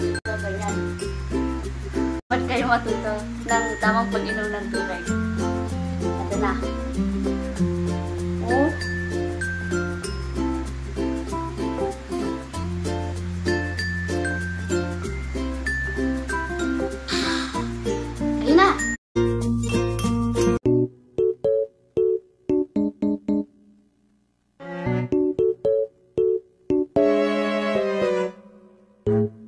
matuto ganyan. Ba't kayo matuto ng tamang pag-inom ng tubig? Ito na. Oh. Ayun na. Thank